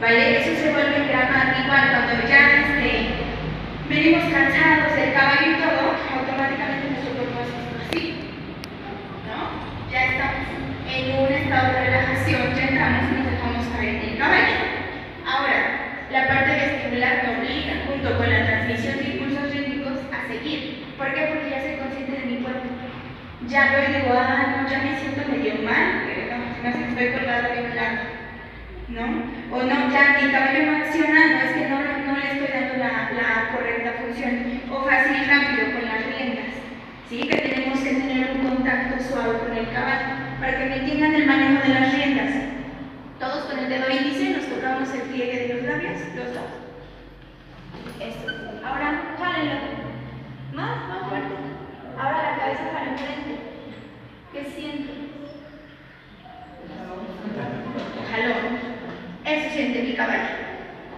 ¿Vale? Eso se vuelve grabado igual cuando ya este, venimos cansados del caballo y todo, automáticamente nuestro cuerpo hace así. ¿No? Ya estamos en un estado de relajación, ya entramos y nos dejamos caer en el caballo. Ahora, la parte vestibular me obliga, junto con la transmisión de impulsos rítmicos, a seguir. ¿Por qué? Porque ya soy consciente de mi cuerpo. Ya y digo, ah, no, ya me siento medio mal, pero no, se me hace que estoy colgada de un lado. ¿No? O no, ya mi caballo no acciona, no es que no, no le estoy dando la, la correcta función. O fácil y rápido con las riendas. ¿Sí? Que tenemos que tener un contacto suave con el caballo para que me entiendan el manejo de las riendas. Todos con el dedo índice nos tocamos el pliegue de los labios, los dos. Esto. Ahora, jálenlo. Más, más fuerte. Ahora la cabeza para enfrente. ¿Qué siento? Jalón. Eso siente mi caballo.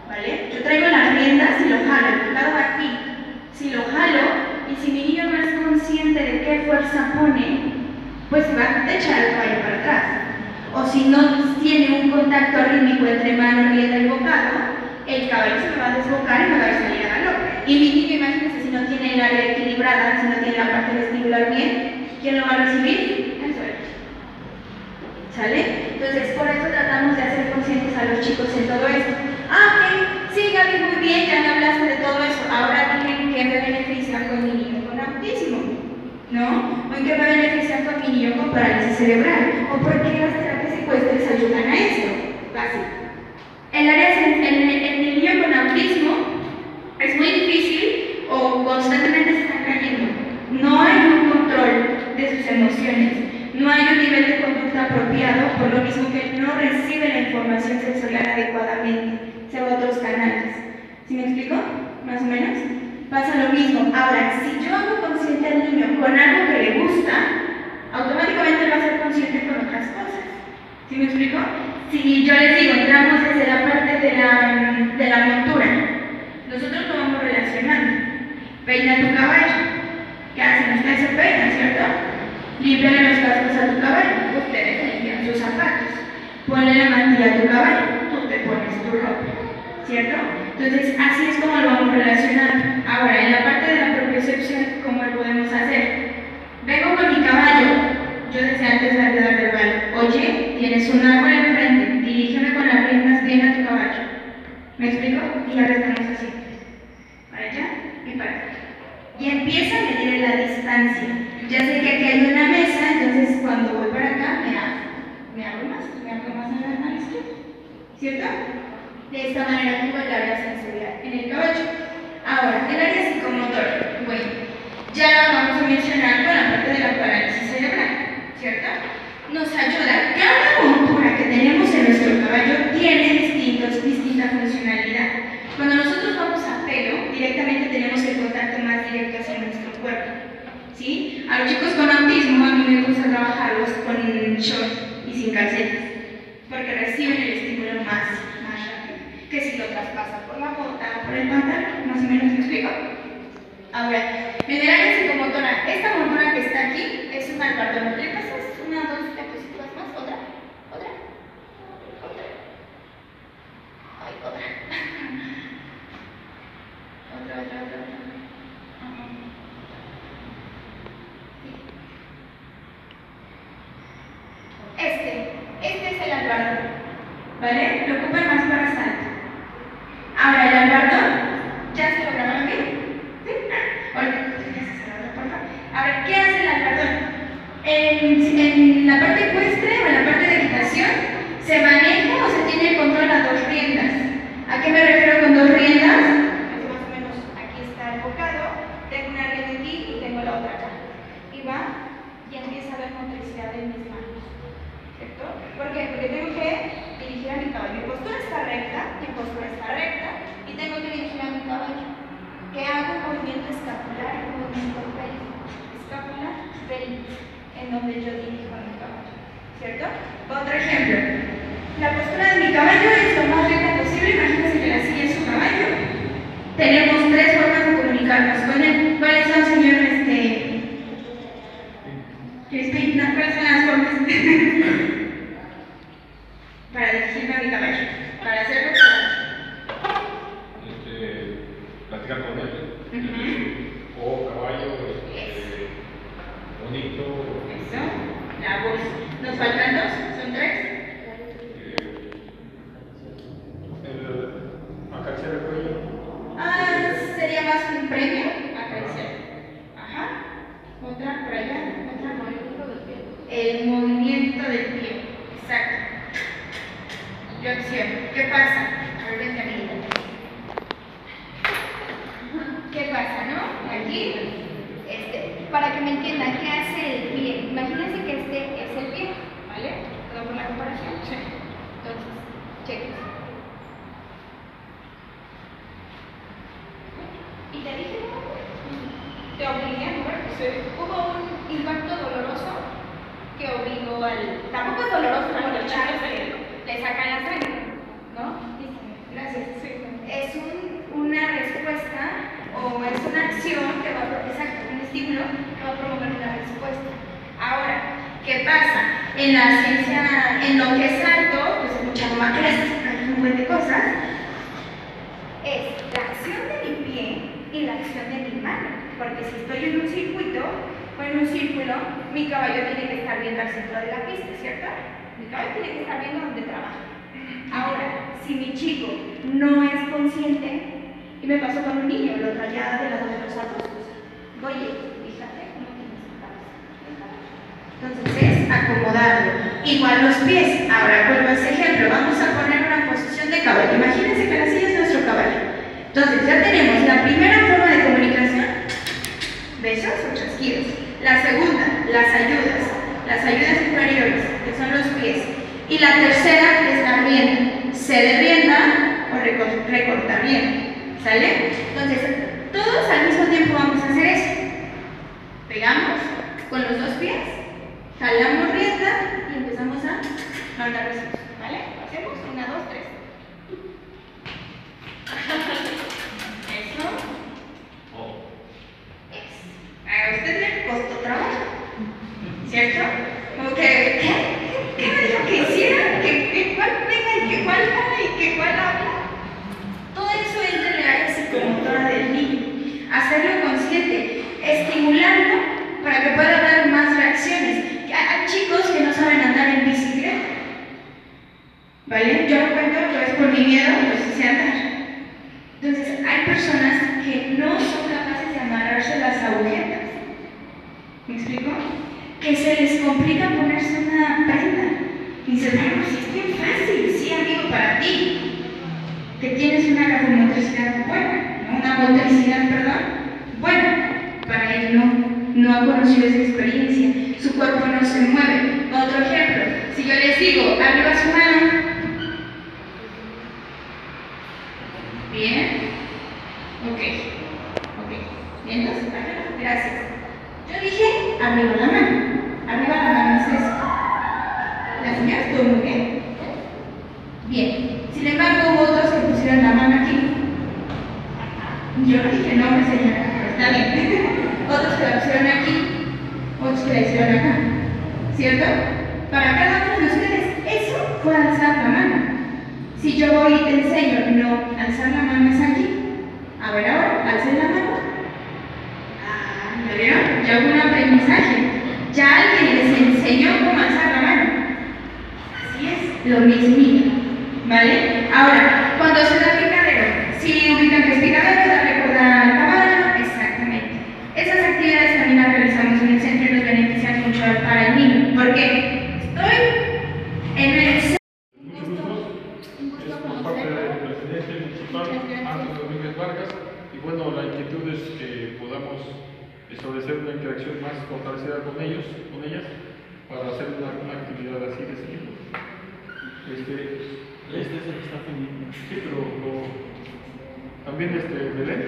¿Vale? Yo traigo las riendas y lo jalo. El tocado va aquí. Si lo jalo, y si mi niño no es consciente de qué fuerza pone, pues va a echar el caballo para atrás. O si no tiene un contacto rítmico entre mano, rienda y bocado, el caballo se me va a desbocar y me va a salir a galope. Y mi niño, imagínense, si no tiene el área equilibrada, si no tiene la parte vestibular bien, ¿quién lo va a recibir? El suelo. ¿Sale? Entonces, por eso tratamos de hacer conscientes a los chicos en todo esto. Ah, ok, sí, Gaby, muy bien, ya me hablaste de todo eso. Ahora dime qué me beneficia con mi niño con autismo. ¿No? ¿O en qué me beneficia con mi niño con parálisis cerebral? ¿O por qué las terapias secuestres ayudan a esto? Fácil. El área en, en, en el niño con autismo es muy difícil o constantemente se están cayendo. No hay un control de sus emociones. No hay un nivel de conducta apropiado, por lo mismo que no recibe la información sensorial adecuadamente. Se va otros canales. ¿Sí me explico? Más o menos. Pasa lo mismo. Ahora, si yo hago consciente al niño con algo que le gusta, automáticamente va a ser consciente con otras cosas. ¿Sí me explico? Si yo les digo, entramos desde la parte de la, de la montura, nosotros lo vamos relacionando. Peina tu caballo. ¿Qué hacen? Ustedes se peinan, ¿cierto? Límpiale los cascos a tu caballo. Ponle la mantilla a tu caballo. Tú te pones tu ropa. ¿Cierto? Entonces, así es como lo vamos relacionando. Ahora, en la parte de la propiocepción, ¿cómo lo podemos hacer? Vengo con mi caballo. Yo decía antes de dar verbal. Oye, tienes un árbol enfrente. Dirígeme con las riendas bien a tu caballo. ¿Me explico? Y ahora estamos así. Para allá y para acá. Y empieza a medir la distancia. Ya sé que aquí hay una mesa, entonces cuando voy para acá me abro. Me abro más, me abro más a la izquierda. ¿Cierto? De esta manera tengo el área sensorial en el caballo. Ahora, el área psicomotora. Bueno, ya la vamos a mencionar con la parte de la parálisis cerebral, ¿cierto? Nos ayuda. Cada montura que tenemos en nuestro caballo tiene distintos, distinta funcionalidad. Cuando nosotros vamos a pelo, directamente tenemos el contacto más directo hacia nuestro cuerpo. ¿Sí? A los chicos con autismo a mí me gusta trabajarlos con short y sin calcetas, porque reciben el estímulo más, más rápido que si lo traspasa por la bota por el pantalón. Más o menos me explico. Ahora, el área psicomotora, esta montura que está aquí es un albardón. ¿Le pasas una, dos diapositivas más? ¿Otra? ¿Otra? ¿Otra? Ay, otra. otra, otra, otra, otra. Ajá. Sí. Este, este es el albardón. ¿Vale? Lo ocupan más para salto. Ahora, el albardón, ¿ya se lo grabaron bien? ¿Sí? Ah, ahorita, ya se cerró la puerta. Ahora, ¿qué hace el albardón? En, la parte ecuestre o en la parte de equitación, ¿se maneja o se tiene el control a dos riendas? ¿A qué me refiero con dos riendas? Pues más o menos aquí está el bocado, tengo una rienda aquí y tengo la otra acá. Y va y empieza a haber motricidad en mis manos. ¿Cierto? ¿Por qué? Porque tengo que dirigir a mi caballo. Mi postura está recta, mi postura está recta y tengo que dirigir a mi caballo. ¿Qué hago? Movimiento escapular movimiento pélvico. Escápula, pelvis, en donde yo dirijo mi caballo, ¿cierto? Otro ejemplo, la postura de mi caballo es lo más recta posible, imagínense que la sigue su caballo. Tenemos tres formas de comunicarnos con él. ¿Cuáles son, señor este, ¿Cuáles son las formas? Hubo un impacto doloroso que obligó al. Tampoco es doloroso como los que le sacan la sangre, ¿no? Gracias. Es un- una respuesta o es una acción que va a pro- exacto, un estímulo que va a promover una respuesta. Ahora, ¿qué pasa? En la ciencia, en lo que es alto, pues hay muchas máquinas, hay un buen de cosas, es la acción de mi pie acción de mi mano. Porque si estoy en un circuito o en un círculo, mi caballo tiene que estar viendo al centro de la pista, ¿cierto? Mi caballo tiene que estar viendo donde trabaja. Ahora, si mi chico no es consciente, y me pasó con un niño, lo traía del lado de los arbustos, oye, fíjate cómo tienes la cabeza. Entonces es acomodarlo. Igual los pies. Ahora vuelvo a ese ejemplo. Vamos a poner una posición de caballo. Imagínense que la silla es nuestro caballo. Entonces ya tenemos la primera de. Besos o chasquidos. La segunda, las ayudas. Las ayudas superiores, que son los pies. Y la tercera es la rienda. Se de rienda o reco- recortar rienda. ¿Sale? Entonces, todos al mismo tiempo vamos a hacer eso. Pegamos con los dos pies, jalamos rienda y empezamos a mandar besos. ¿Vale? Hacemos una, dos, tres. Eso. Es. A usted le costó trabajo. ¿Cierto? Como que, ¿qué? ¿Qué me dijo que hiciera? ¿Que, que cuál pega y que cuál jala y que cuál habla? Todo eso es de la área psicomotora del niño. Hacerlo consciente, estimularlo para que pueda dar más reacciones. Hay hay chicos que no saben andar en bicicleta. ¿Vale? Yo lo cuento, pero es por mi miedo, pues sé andar. Entonces, hay personas que no son capaces de amarrarse las agujetas. ¿Me explico? Que se les complica ponerse una prenda. Y dices, bueno, si es bien fácil, sí, amigo, para ti que tienes una grafomotricidad buena, ¿no? una motricidad, perdón, buena. Para él no, no ha conocido esa experiencia, su cuerpo no se mueve. Otro ejemplo, si yo les digo, arriba su mano, bien, ok, ok, bien, entonces, gracias. Yo dije, arriba la mano, arriba la mano es eso. La señora estuvo muy bien. Bien, sin embargo hubo otros que pusieron la mano aquí. Yo dije, no, mi señora, pero está bien. otros que la pusieron aquí, otros que la hicieron acá. ¿Cierto? Para cada uno de ustedes, eso fue alzar la mano. Si yo voy y te enseño, no, alzar la mano es aquí. A ver ahora, alcen la mano. Ah, ¿me vieron? Ya hubo un aprendizaje. Ya alguien les enseñó cómo alzar la mano. Así es, lo mismito. ¿Vale? Ahora, cuando se da picadero, si ubican que es picadero, darle cuerda al caballo, exactamente. Esas actividades también las realizamos en el centro y nos benefician mucho para el niño. ¿Por qué? Estoy en el centro. Muchos gustos. Es por parte del presidente municipal, Ángel Domínguez Vargas. Y bueno, la inquietud es que podamos establecer una interacción más fortalecida con ellos, con ellas, para hacer una, una actividad así de ese tipo. Este, Este es el que está pendiente. Sí, pero lo- también este, Belén,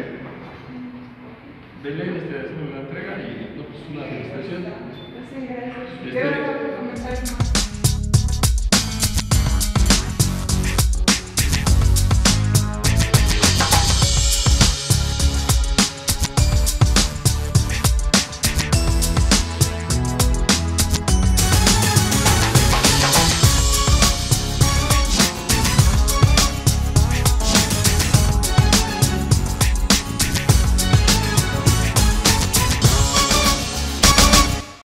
Belén este, haciendo la entrega y no, pues una gracias. Este-